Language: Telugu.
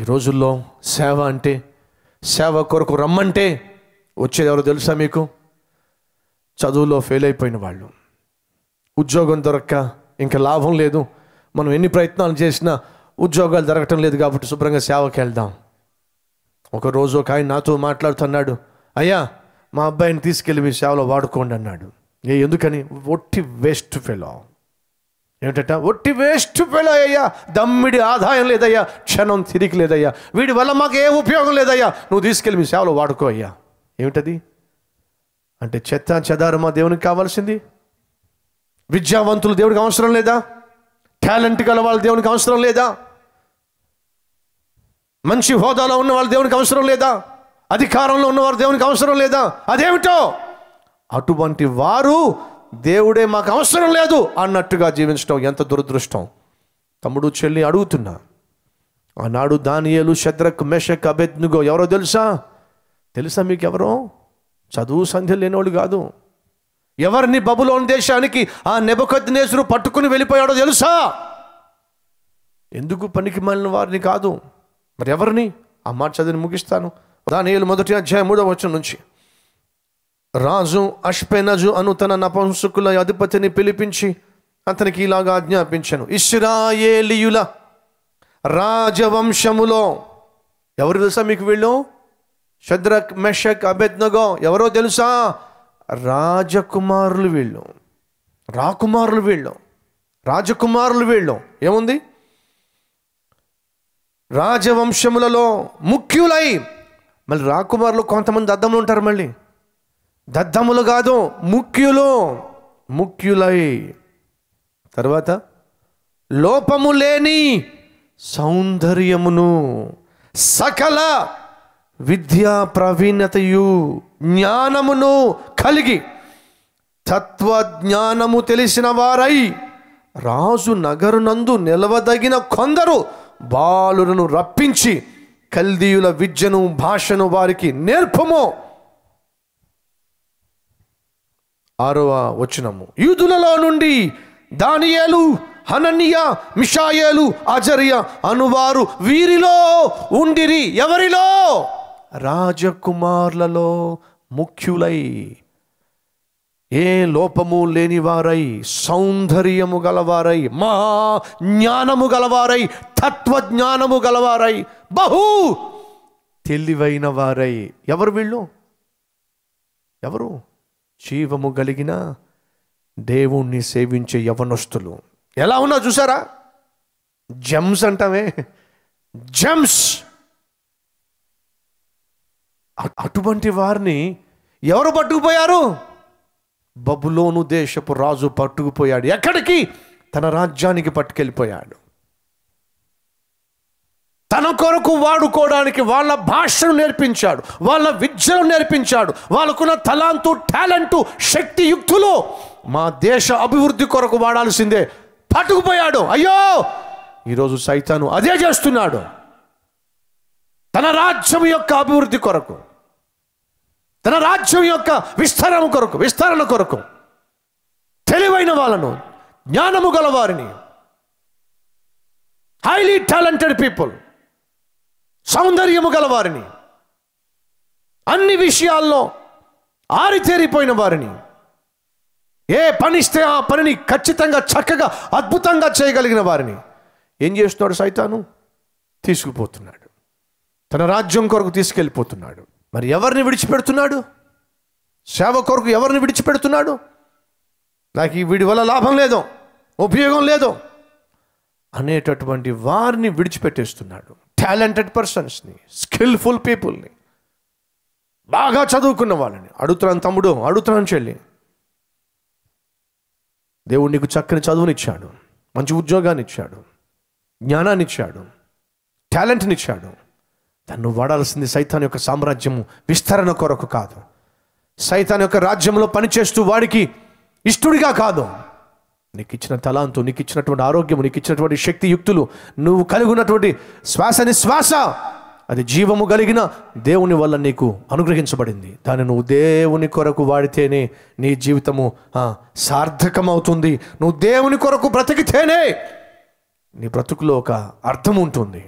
ఈ రోజుల్లో సేవ అంటే సేవ కొరకు రమ్మంటే వచ్చేది ఎవరో తెలుసా మీకు? చదువులో ఫెయిల్ అయిపోయిన వాళ్ళు. ఉద్యోగం దొరక్క ఇంకా లాభం లేదు. మనం ఎన్ని ప్రయత్నాలు చేసినా ఉద్యోగాలు దొరకటం లేదు కాబట్టి శుభ్రంగా సేవకి వెళ్దాం. ఒకరోజు ఒక ఆయన నాతో మాట్లాడుతున్నాడు. అయ్యా మా అబ్బాయిని తీసుకెళ్ళి మీ సేవలో వాడుకోండి అన్నాడు. ఏ ఎందుకని? ఒట్టి వేస్ట్ ఫెలో ఏమిటట? ఒట్టి వేస్ట్ ఫెలో అయ్యా దమ్మిడి ఆదాయం లేదయ్యా. క్షణం తిరిగి లేదయ్యా. వీడి వల్ల మాకు ఏ ఉపయోగం లేదయ్యా. నువ్వు తీసుకెళ్ళి మీ సేవలో వాడుకో అయ్యా. ఏమిటది? అంటే చెత్త చెదారమా దేవునికి కావాల్సింది? విద్యావంతులు దేవునికి అవసరం లేదా? టాలెంట్ గల వాళ్ళు దేవునికి అవసరం లేదా? మంచి హోదాలో ఉన్న వాళ్ళు దేవునికి అవసరం లేదా? అధికారంలో ఉన్నవారు దేవునికి అవసరం లేదా? అదేమిటో? అటువంటి వారు దేవుడే మాకు అవసరం లేదు అన్నట్టుగా జీవించడం ఎంత దురదృష్టం. తమ్ముడు చెల్లి అడుగుతున్నా ఆనాడు దానియలు శద్రక్ మెషక్ అభెజ్ఞుగో ఎవరో తెలుసా? తెలుసా మీకు ఎవరో చదువు సంధ్య లేనివాడు కాదు. ఎవరిని బబులోని దేశానికి ఆ నెబకొద్నేసురు పట్టుకుని వెళ్ళిపోయాడో తెలుసా? ఎందుకు పనికి మాలిన వారిని కాదు? మరి ఎవరిని? ఆ మాట చదివి ముగిస్తాను. దానియేలు మొదటి అధ్యాయం మూడవ వచ్చిన నుంచి. రాజు అష్పెనజు అను తన నపంసుకుల అధిపతిని పిలిపించి అతనికి ఇలాగా ఆజ్ఞాపించను. ఇస్రాయేలియుల రాజవంశములో ఎవరు తెలుసా మీకు వీళ్ళు? షద్రక్ మెషక్ అభెజ్ఞగో ఎవరో తెలుసా? రాజకుమారులు వీళ్ళు. రాకుమారులు వీళ్ళు. రాజకుమారులు వీళ్ళు. ఏముంది? రాజవంశములలో ముఖ్యులై. మళ్ళీ రాకుమారులు కొంతమంది అద్దంలో ఉంటారు మళ్ళీ. దద్దములు కాదు ముఖ్యులు. ముఖ్యులై. తర్వాత లోపము లేని సౌందర్యమును సకల విద్యా ప్రవీణతయు జ్ఞానమును కలిగి తత్వజ్ఞానము తెలిసిన వారై రాజు నగరునందు నిలవదగిన కొందరు బాలులను రప్పించి కల్దీయుల విద్యను భాషను వారికి నేర్పము. ఆరవ వచనము. యూదులలో నుండి దానియేలు హనన్య మిషాయేలు అజర్య అనువారు వీరిలో ఉండిరి. ఎవరిలో? రాజకుమారులలో ముఖ్యులై. ఏ లోపము లేనివారై సౌందర్యము గలవారై మహా జ్ఞానము గలవారై తత్వజ్ఞానము గలవారై బహు తెలివైన వారై. ఎవరు వీళ్ళు? ఎవరు? జీవము కలిగిన దేవుణ్ణి సేవించే యవనస్తులు. ఎలా ఉన్నా చూసారా జమ్స్ అంటావే జమ్స్! అటువంటి వారిని ఎవరు పట్టుకుపోయారు? బబులోను దేశపు రాజు పట్టుకుపోయాడు. ఎక్కడికి? తన రాజ్యానికి పట్టుకెళ్ళిపోయాడు. తన కొరకు వాడుకోవడానికి వాళ్ళ భాషను నేర్పించాడు వాళ్ళ విద్యను నేర్పించాడు వాళ్ళకున్న తలాంతు టాలెంటు శక్తి యుక్తులు మా దేశ అభివృద్ధి కొరకు వాడాల్సిందే. పట్టుకుపోయాడు. అయ్యో! ఈరోజు సైతాను అదే చేస్తున్నాడు. తన రాజ్యం యొక్క అభివృద్ధి కొరకు తన రాజ్యం యొక్క విస్తరణ కొరకు విస్తరణ కొరకు తెలివైన వాళ్ళను జ్ఞానము గల వారిని హైలీ టాలెంటెడ్ పీపుల్ సౌందర్యము గలవారిని. అన్ని విషయాల్లో ఆరితేరిపోయిన వారిని. ఏ పనిస్తే ఆ పనిని ఖచ్చితంగా చక్కగా అద్భుతంగా చేయగలిగిన వారిని. ఏం చేస్తున్నాడు సైతాను? తీసుకుపోతున్నాడు. తన రాజ్యం కొరకు తీసుకెళ్ళిపోతున్నాడు. మరి ఎవరిని విడిచిపెడుతున్నాడు? సేవ కొరకు ఎవరిని విడిచిపెడుతున్నాడు? నాకు ఈ వీడి వల్ల లాభం లేదు ఉపయోగం లేదు అనేటటువంటి వారిని విడిచిపెట్టేస్తున్నాడు. టాలెంటెడ్ పర్సన్స్ని స్కిల్ఫుల్ పీపుల్ని బాగా చదువుకున్న వాళ్ళని అడుగుతున్నాను తమ్ముడు అడుగుతున్నాను చెల్లి. దేవుడు నీకు చక్కని చదువునిచ్చాడు మంచి ఉద్యోగాన్ని ఇచ్చాడు జ్ఞానాన్ని ఇచ్చాడు టాలెంట్ని ఇచ్చాడు దాన్ని వాడాల్సింది సైతాన్ యొక్క సామ్రాజ్యము విస్తరణ కొరకు కాదు. సైతాన్ యొక్క రాజ్యంలో పనిచేస్తూ వాడికి ఇష్టుడిగా కాదు. నీకు ఇచ్చిన తలాంతు నీకు ఇచ్చినటువంటి ఆరోగ్యం నీకు ఇచ్చినటువంటి శక్తి యుక్తులు నువ్వు కలిగి ఉన్నటువంటి శ్వాస నిశ్వాస అది జీవము కలిగిన దేవుని వల్ల నీకు అనుగ్రహించబడింది. దాన్ని నువ్వు దేవుని కొరకు వాడితేనే నీ జీవితము సార్థకమవుతుంది. నువ్వు దేవుని కొరకు బ్రతికితేనే నీ బ్రతుకులో ఒక అర్థం ఉంటుంది